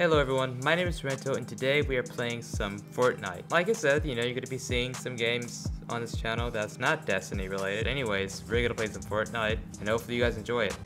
Hello everyone, my name is Rento and today we are playing some Fortnite. Like I said, you know, you're gonna be seeing some games on this channel that's not Destiny related. Anyways, we're gonna play some Fortnite and hopefully you guys enjoy it.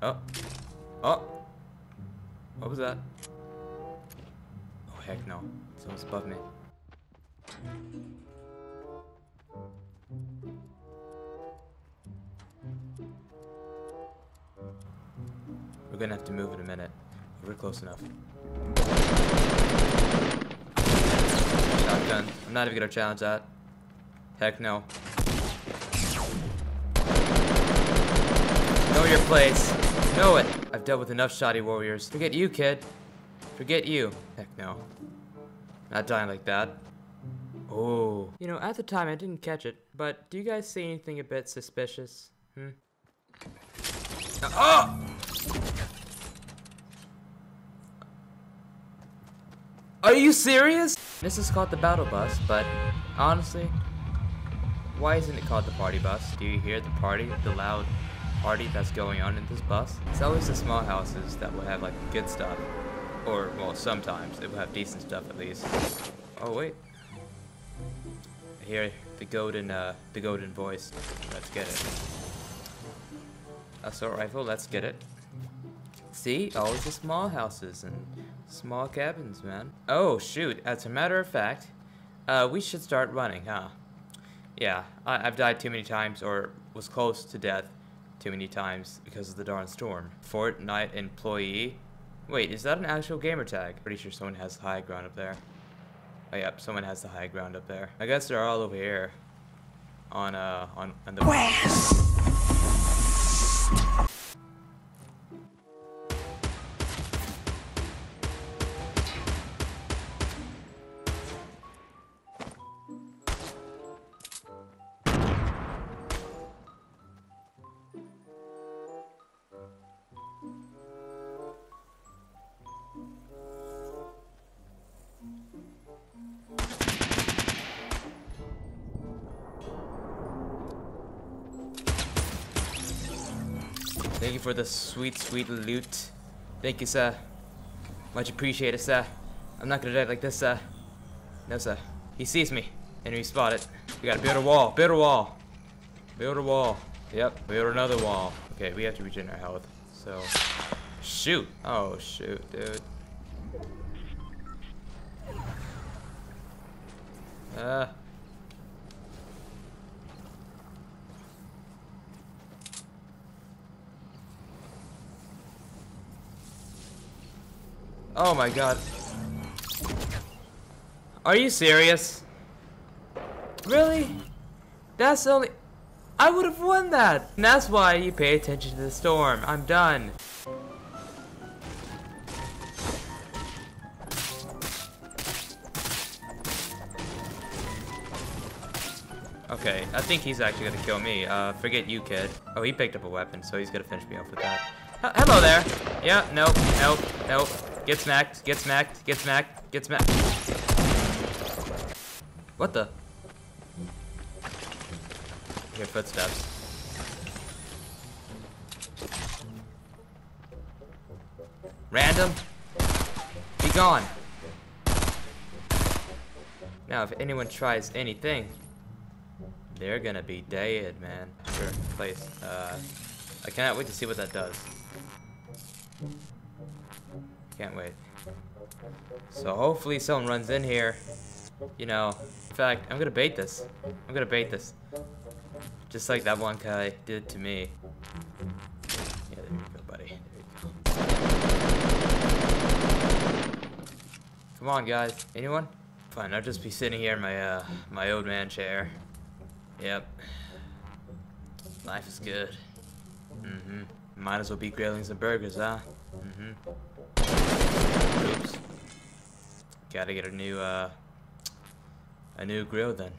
Oh. Oh. What was that? Oh heck no. Someone's above me. We're gonna have to move in a minute. We're close enough. Shotgun. I'm not even gonna challenge that. Heck no. Know your place. Know it. I've dealt with enough shoddy warriors. Forget you, kid. Forget you. Heck no. Not dying like that. Oh. You know, at the time I didn't catch it, but do you guys see anything a bit suspicious? Hmm? Oh! Are you serious? This is called the battle bus, but honestly, why isn't it called the party bus? Do you hear the party, the loud party that's going on in this bus? It's always the small houses that will have like good stuff. Or, well, sometimes it will have decent stuff at least. Oh, wait. I hear the golden, uh, the golden voice. Let's get it. Assault rifle, let's get it. See, always the small houses and small cabins, man. Oh, shoot, as a matter of fact, uh, we should start running, huh? Yeah, I I've died too many times, or was close to death too many times because of the darn storm. Fortnite employee. Wait, is that an actual gamer tag? Pretty sure someone has the high ground up there. Oh, yep, someone has the high ground up there. I guess they're all over here. On, uh, on, on the... Thank you for the sweet, sweet loot. Thank you, sir. Much appreciated, sir. I'm not gonna die like this, sir. No, sir. He sees me, and he spotted. We gotta build a wall. Build a wall. Build a wall. Yep, build another wall. Okay, we have to regen our health. So, shoot. Oh, shoot, dude. Uh. Oh my god. Are you serious? Really? That's only... I would have won that! And that's why you pay attention to the storm. I'm done. Okay, I think he's actually gonna kill me. Uh, forget you, kid. Oh, he picked up a weapon, so he's gonna finish me off with that. H hello there. Yeah, nope, nope, nope. Get smacked, get smacked, get smacked, get smacked. What the? Hear footsteps. Random? Be gone. Now, if anyone tries anything, they're gonna be dead, man. Sure, place. Uh, I cannot wait to see what that does. Can't wait. So hopefully someone runs in here. You know, in fact, I'm gonna bait this. I'm gonna bait this. Just like that one guy did to me. Yeah, there you go, buddy. You go. Come on, guys. Anyone? Fine, I'll just be sitting here in my, uh, my old man chair. Yep. Life is good. Mm-hmm. Might as well be grilling some burgers, huh? Mm-hmm. Oops. Gotta get a new, uh, a new grill then.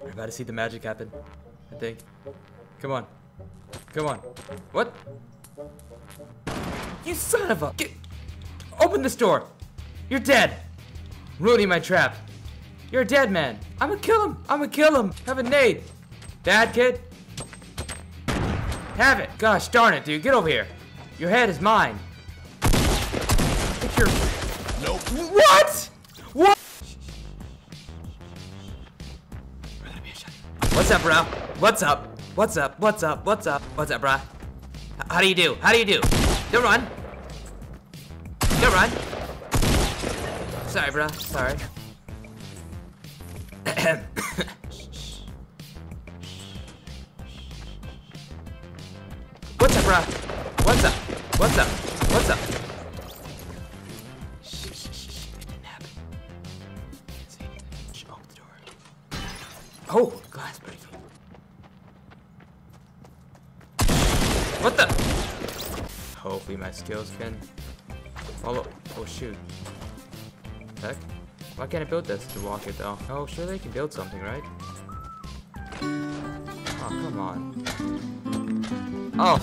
We're about to see the magic happen. I think. Come on. Come on. What? You son of a... Get... Open this door! You're dead! Ruining my trap. You're a dead man. I'm gonna kill him. I'm gonna kill him. Have a nade. Dad, kid? Have it. Gosh darn it, dude. Get over here. Your head is mine. Your... Nope. What? What? What's up, bro? What's up? What's up? What's up? What's up? What's up, bro? H- How do you do? How do you do? Don't run. Don't run. Sorry, bro. Sorry. What's up, bro? What's up? What's up? What's up? Oh, shh, shh, shh. Nap. See? Shh, open the door. Oh, glass breaking. What the? Hopefully my skills can follow. Oh shoot. Heck? Why can't I build this to walk it though? Oh, sure they can build something, right? Oh, come on. Oh.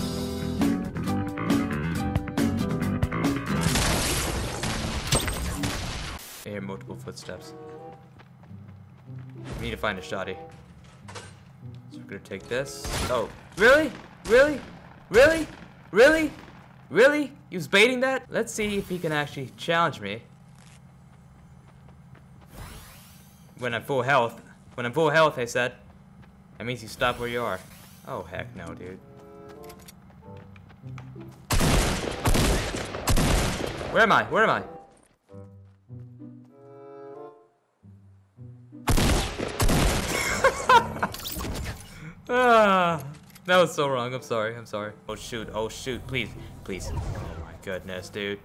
I hear multiple footsteps. We need to find a shotty. So we're gonna take this. Oh, really? Really? Really? Really? Really? He was baiting that? Let's see if he can actually challenge me. When I'm full health. When I'm full health, I said. That means you stop where you are. Oh, heck no, dude. Where am I? Where am I? ah, that was so wrong. I'm sorry. I'm sorry. Oh shoot. Oh shoot. Please. Please. Oh my goodness, dude.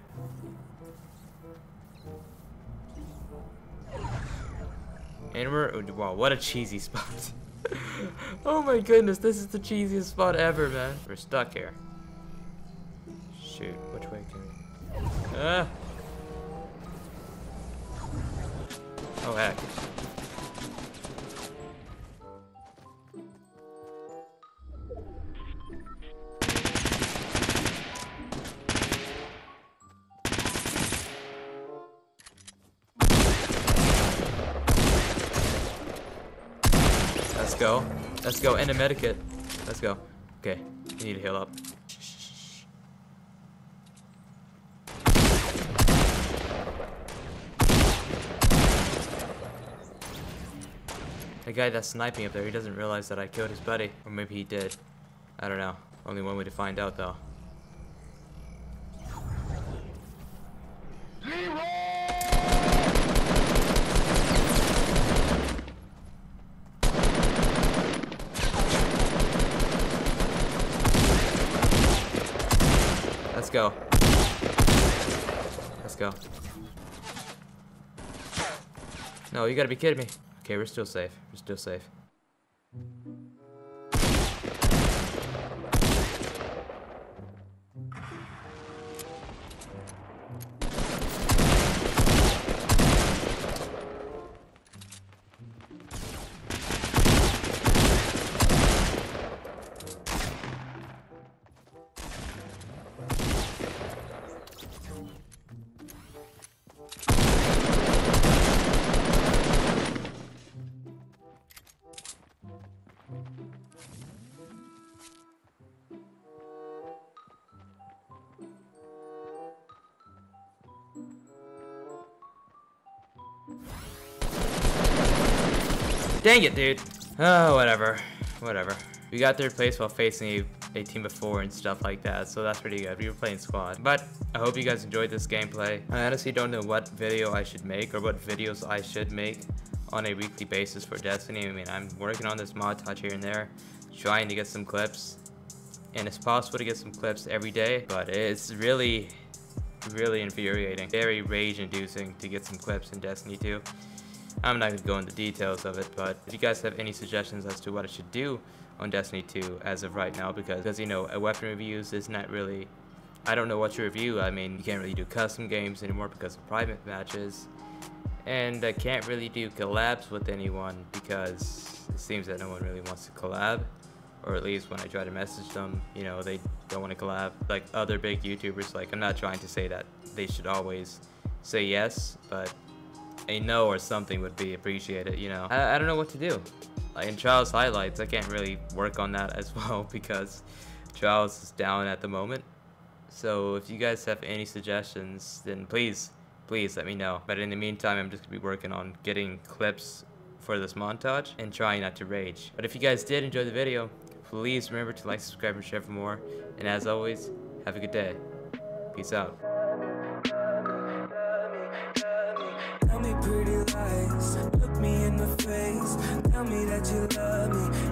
And we're oh, wow, what a cheesy spot. oh my goodness, this is the cheesiest spot ever, man. We're stuck here. Shoot, which way can we? Ah. Oh heck. Let's go. Let's go. And a medikit. Let's go. Okay. You need to heal up. The guy that's sniping up there, he doesn't realize that I killed his buddy. Or maybe he did. I don't know. Only one way to find out, though. Go. Let's go. No, you gotta be kidding me. Okay, we're still safe. We're still safe. Dang it, dude. Oh, whatever. Whatever. We got third place while facing a, a team of four and stuff like that, so that's pretty good. We were playing squad. But I hope you guys enjoyed this gameplay. I honestly don't know what video I should make or what videos I should make on a weekly basis for Destiny. I mean, I'm working on this montage here and there, trying to get some clips. And it's possible to get some clips every day, but it's really, really infuriating. Very rage-inducing to get some clips in Destiny 2. I'm not gonna go into details of it, but if you guys have any suggestions as to what I should do on Destiny 2 as of right now, because, because you know, a weapon reviews is not really, I don't know what to review. I mean, you can't really do custom games anymore because of private matches, and I can't really do collabs with anyone because it seems that no one really wants to collab, or at least when I try to message them, you know, they don't want to collab. Like other big YouTubers, like I'm not trying to say that they should always say yes, but a no or something would be appreciated, you know. I, I don't know what to do. Like in Trials highlights, I can't really work on that as well because Trials is down at the moment. So if you guys have any suggestions, then please, please let me know. But in the meantime, I'm just gonna be working on getting clips for this montage and trying not to rage. But if you guys did enjoy the video, please remember to like, subscribe, and share for more. And as always, have a good day. Peace out. That you love me,